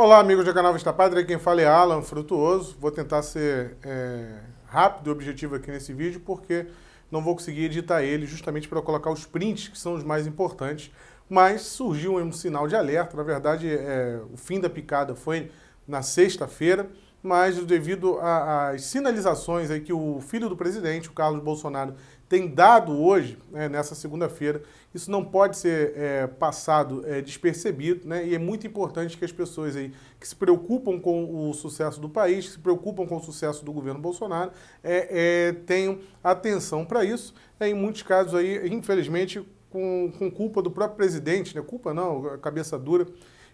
Olá, amigos do canal Vista Padre, quem fala é Alan Frutuoso. Vou tentar ser é, rápido e objetivo aqui nesse vídeo, porque não vou conseguir editar ele justamente para colocar os prints, que são os mais importantes. Mas surgiu um sinal de alerta, na verdade, é, o fim da picada foi na sexta-feira, mas devido às sinalizações aí que o filho do presidente, o Carlos Bolsonaro, tem dado hoje, né, nessa segunda-feira, isso não pode ser é, passado é, despercebido, né, e é muito importante que as pessoas aí que se preocupam com o sucesso do país, que se preocupam com o sucesso do governo Bolsonaro, é, é tenham atenção para isso. Né, em muitos casos aí, infelizmente, com, com culpa do próprio presidente, né, culpa não, cabeça dura,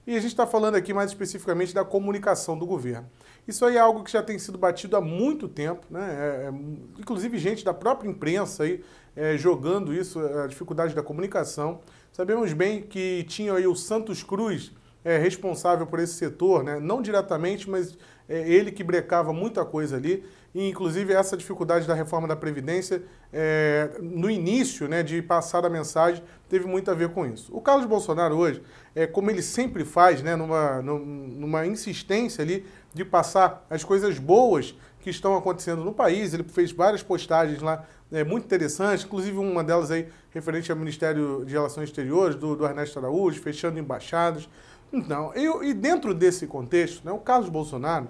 e a gente está falando aqui mais especificamente da comunicação do governo. Isso aí é algo que já tem sido batido há muito tempo, né? É, é, inclusive gente da própria imprensa aí é, jogando isso, a dificuldade da comunicação. Sabemos bem que tinha aí o Santos Cruz é, responsável por esse setor, né? não diretamente, mas é, ele que brecava muita coisa ali, e inclusive essa dificuldade da reforma da Previdência, é, no início né, de passar a mensagem, teve muito a ver com isso. O Carlos Bolsonaro hoje, é, como ele sempre faz, né, numa, numa insistência ali de passar as coisas boas que estão acontecendo no país, ele fez várias postagens lá é, muito interessantes, inclusive uma delas aí referente ao Ministério de Relações Exteriores, do, do Ernesto Araújo, fechando embaixadas. Então, e, e dentro desse contexto, né, o Carlos Bolsonaro,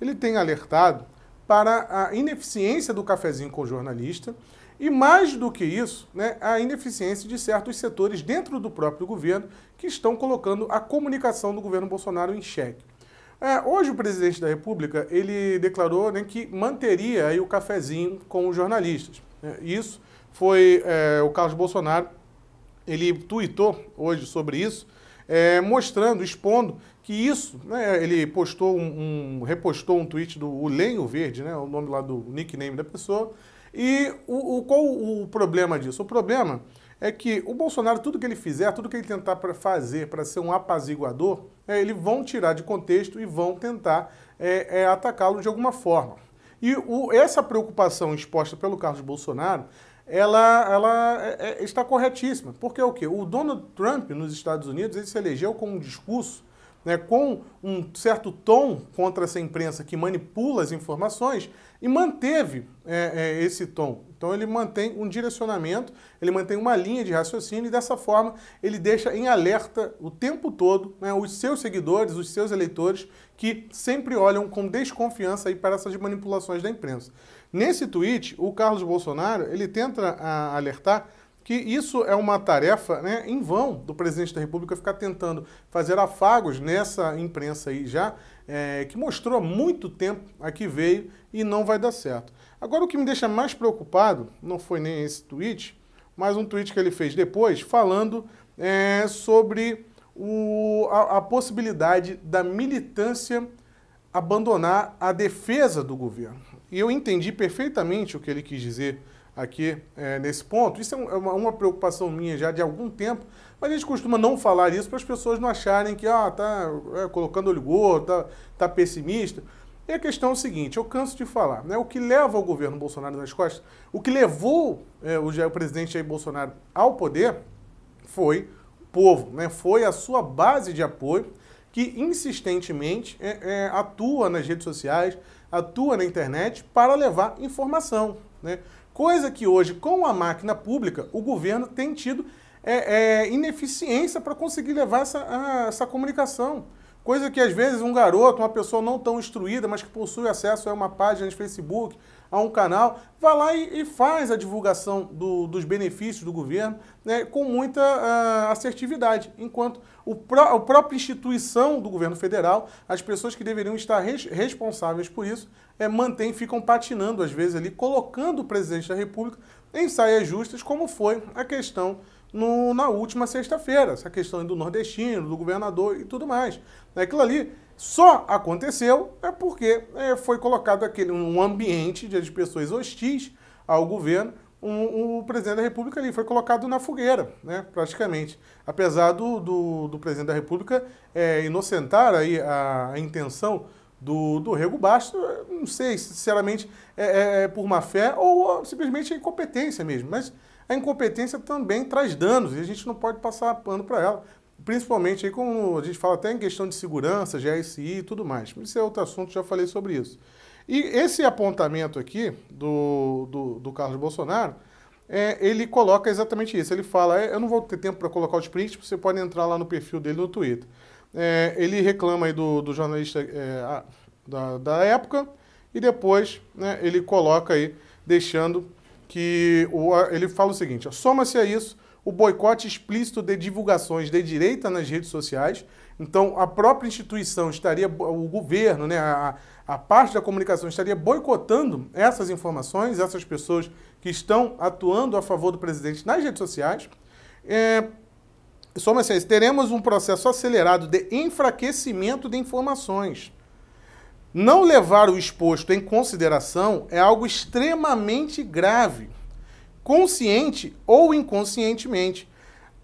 ele tem alertado para a ineficiência do cafezinho com o jornalista e, mais do que isso, né, a ineficiência de certos setores dentro do próprio governo que estão colocando a comunicação do governo Bolsonaro em xeque. É, hoje o presidente da República ele declarou né, que manteria aí o cafezinho com os jornalistas. É, isso foi é, o Carlos Bolsonaro, ele tuitou hoje sobre isso, é, mostrando, expondo que isso, né, ele postou um, um, repostou um tweet do Lenho Verde, né, o nome lá do nickname da pessoa, e o, o, qual o problema disso? O problema é que o Bolsonaro, tudo que ele fizer, tudo que ele tentar para fazer para ser um apaziguador, é, eles vão tirar de contexto e vão tentar é, é, atacá-lo de alguma forma. E o, essa preocupação exposta pelo Carlos Bolsonaro ela, ela é, é, está corretíssima. Porque o quê? O Donald Trump, nos Estados Unidos, ele se elegeu com um discurso né, com um certo tom contra essa imprensa que manipula as informações e manteve é, é, esse tom. Então ele mantém um direcionamento, ele mantém uma linha de raciocínio e dessa forma ele deixa em alerta o tempo todo né, os seus seguidores, os seus eleitores que sempre olham com desconfiança aí para essas manipulações da imprensa. Nesse tweet, o Carlos Bolsonaro ele tenta a, alertar que isso é uma tarefa né, em vão do presidente da República ficar tentando fazer afagos nessa imprensa aí já, é, que mostrou há muito tempo a que veio e não vai dar certo. Agora, o que me deixa mais preocupado não foi nem esse tweet, mas um tweet que ele fez depois, falando é, sobre o, a, a possibilidade da militância abandonar a defesa do governo. E eu entendi perfeitamente o que ele quis dizer aqui é, nesse ponto. Isso é, é uma, uma, preocupação minha já de algum tempo, mas a gente costuma não falar isso para as pessoas não acharem que ah, tá é, colocando olho gordo, tá, tá pessimista. E a questão é o seguinte, eu canso de falar, né? O que leva o governo Bolsonaro nas costas, o que levou é, o, o presidente Jair Bolsonaro ao poder foi o povo, né? Foi a sua base de apoio que insistentemente é, é, atua nas redes sociais, atua na internet para levar informação, né? Coisa que hoje, com a máquina pública, o governo tem tido é, é, ineficiência para conseguir levar essa, a, essa comunicação. Coisa que às vezes um garoto, uma pessoa não tão instruída, mas que possui acesso a uma página de Facebook, a um canal, vai lá e, e faz a divulgação do, dos benefícios do governo né, com muita uh, assertividade. Enquanto o pró a própria instituição do governo federal, as pessoas que deveriam estar res responsáveis por isso, é, mantém, ficam patinando às vezes ali, colocando o presidente da República em saias justas, como foi a questão no, na última sexta-feira, essa questão do nordestino, do governador e tudo mais. Aquilo ali só aconteceu é porque é, foi colocado aquele, um ambiente de pessoas hostis ao governo, um, o presidente da República ali foi colocado na fogueira, né, praticamente. Apesar do, do, do presidente da República é, inocentar aí a, a intenção do, do Rego Basto, não sei, sinceramente, é, é, é, por má fé ou simplesmente é incompetência mesmo. Mas a incompetência também traz danos e a gente não pode passar pano para ela. principalmente aí como a gente fala até em questão de segurança, GSI e tudo mais. Isso é outro assunto, já falei sobre isso. E esse apontamento aqui do, do, do Carlos Bolsonaro, é, ele coloca exatamente isso. Ele fala, é, eu não vou ter tempo para colocar os prints, você pode entrar lá no perfil dele no Twitter. É, ele reclama aí do, do jornalista é, da, da época e depois né, ele coloca aí, deixando que o, ele fala o seguinte: soma-se a isso o boicote explícito de divulgações de direita nas redes sociais. Então, a própria instituição estaria, o governo, né, a, a parte da comunicação estaria boicotando essas informações, essas pessoas que estão atuando a favor do presidente nas redes sociais. É, soma-se a isso, teremos um processo acelerado de enfraquecimento de informações. Não levar o exposto em consideração é algo extremamente grave consciente ou inconscientemente.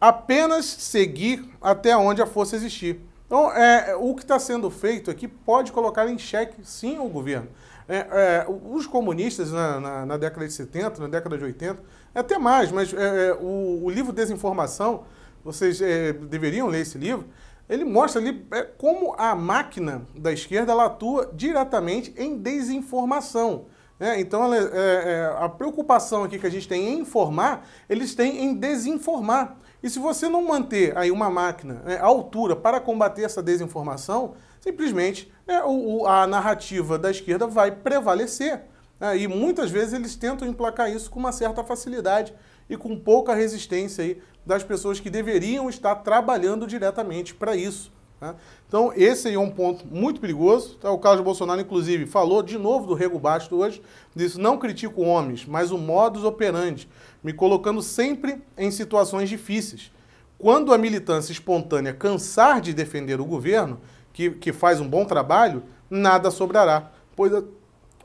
Apenas seguir até onde a força existir. Então, é, o que está sendo feito aqui pode colocar em xeque, sim, o governo. É, é, os comunistas na, na, na, década de 70, na década de 80, até mais, mas é, é, o, o, livro Desinformação, vocês é, deveriam ler esse livro, ele mostra ali é, como a máquina da esquerda ela atua diretamente em desinformação. Né? Então, é, é, a preocupação aqui que a gente tem em informar, eles têm em desinformar. E se você não manter aí uma máquina né, à altura para combater essa desinformação, simplesmente né, o, a narrativa da esquerda vai prevalecer. Né? E muitas vezes eles tentam emplacar isso com uma certa facilidade e com pouca resistência aí das pessoas que deveriam estar trabalhando diretamente para isso. Tá? Então, esse aí é um ponto muito perigoso. Tá? O Carlos Bolsonaro, inclusive, falou de novo do Rego Basto hoje, disse, não critico homens, mas o modus operandi, me colocando sempre em situações difíceis. Quando a militância espontânea cansar de defender o governo, que, que faz um bom trabalho, nada sobrará, pois a,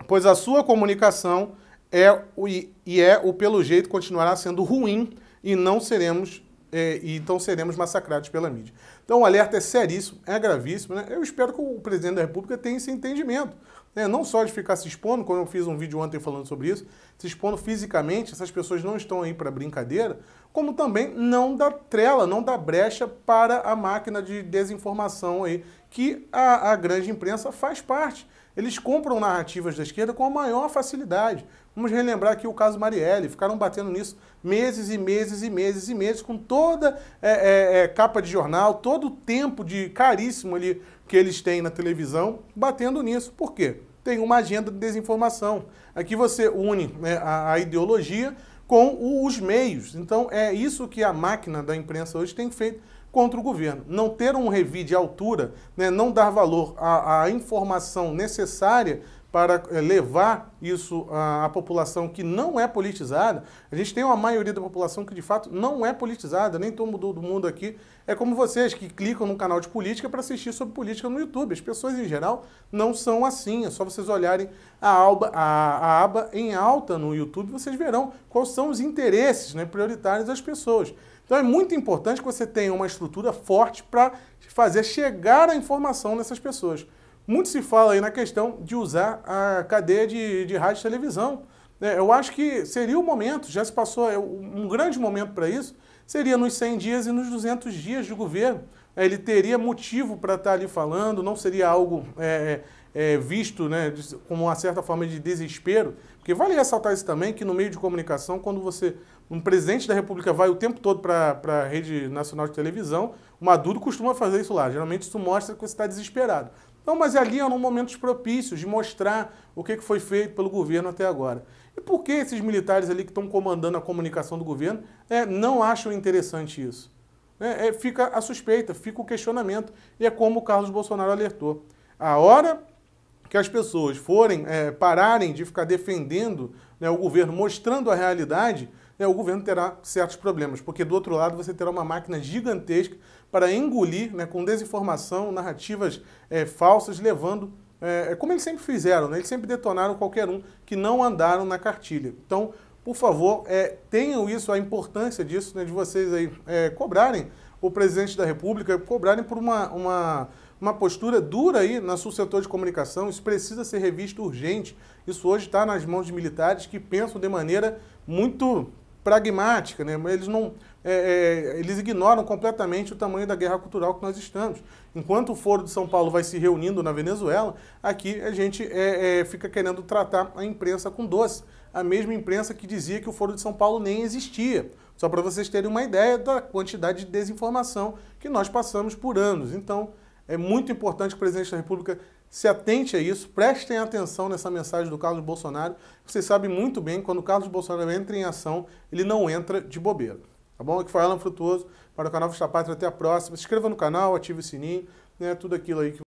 pois a sua comunicação é o, e é o, pelo jeito, continuará sendo ruim e não seremos é, e então seremos massacrados pela mídia. Então o alerta é seríssimo, é gravíssimo. Né? Eu espero que o presidente da República tenha esse entendimento. Né? Não só de ficar se expondo, como eu fiz um vídeo ontem falando sobre isso, se expondo fisicamente, essas pessoas não estão aí para brincadeira, como também não dá trela, não dá brecha para a máquina de desinformação aí, que a, a grande imprensa faz parte. Eles compram narrativas da esquerda com a maior facilidade. Vamos relembrar aqui o caso Marielle, ficaram batendo nisso meses e meses e meses e meses, com toda é, é, é, capa de jornal, todo o tempo de caríssimo ali que eles têm na televisão, batendo nisso. Por quê? Tem uma agenda de desinformação. Aqui você une né, a, a ideologia com os meios. Então é isso que a máquina da imprensa hoje tem feito contra o governo. Não ter um revide de altura, né, não dar valor à, à informação necessária para eh, levar isso à, população que não é politizada. A gente tem uma maioria da população que de fato não é politizada, nem todo mundo do mundo aqui é como vocês que clicam no canal de política para assistir sobre política no YouTube. As pessoas em geral não são assim. É só vocês olharem a, alba, a, a aba em alta no YouTube, vocês verão quais são os interesses né, prioritários das pessoas. Então é muito importante que você tenha uma estrutura forte para fazer chegar a informação nessas pessoas. Muito se fala aí na questão de usar a cadeia de, de rádio e televisão. É, eu acho que seria o momento, já se passou é, um grande momento para isso, seria nos 100 dias e nos 200 dias de governo. É, ele teria motivo para estar tá ali falando, não seria algo é, é, é visto né, como uma certa forma de desespero. Porque vale ressaltar isso também, que no meio de comunicação, quando você um presidente da República vai o tempo todo para a rede nacional de televisão, o Maduro costuma fazer isso lá. Geralmente isso mostra que você está desesperado. Não, mas ali eram momentos propícios de mostrar o que foi feito pelo governo até agora. E por que esses militares ali que estão comandando a comunicação do governo é, não acham interessante isso? É, é, fica a suspeita, fica o questionamento, e é como o Carlos Bolsonaro alertou. A hora que as pessoas forem é, pararem de ficar defendendo né, o governo, mostrando a realidade, né, o governo terá certos problemas, porque do outro lado você terá uma máquina gigantesca para engolir, né, com desinformação, narrativas é, falsas, levando, é, é, como eles sempre fizeram, né, eles sempre detonaram qualquer um que não andaram na cartilha. Então, por favor, é, tenham isso, a importância disso, né, de vocês aí é, cobrarem o presidente da República, cobrarem por uma, uma, uma postura dura aí no setor de comunicação. Isso precisa ser revisto urgente. Isso hoje está nas mãos de militares que pensam de maneira muito pragmática, né? Eles não, é, é, eles ignoram completamente o tamanho da guerra cultural que nós estamos. Enquanto o Foro de São Paulo vai se reunindo na Venezuela, aqui a gente é, é fica querendo tratar a imprensa com doce. A mesma imprensa que dizia que o Foro de São Paulo nem existia. Só para vocês terem uma ideia da quantidade de desinformação que nós passamos por anos. Então, é muito importante que o presidente da República se atente a isso, prestem atenção nessa mensagem do Carlos Bolsonaro. Vocês sabem muito bem, quando o Carlos Bolsonaro entra em ação, ele não entra de bobeira. Tá bom? Aqui foi Alan Frutuoso para o canal Vista Pátria. Até a próxima. Se inscreva no canal, ative o sininho, né? Tudo aquilo aí que